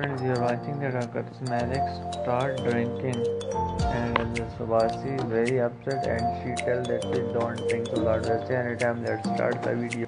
friends, you are watching the Rockets. Malik start drinking and the Subasi is very upset and she tells that please don't drink too loud. That's anytime. Let's start the video.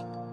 You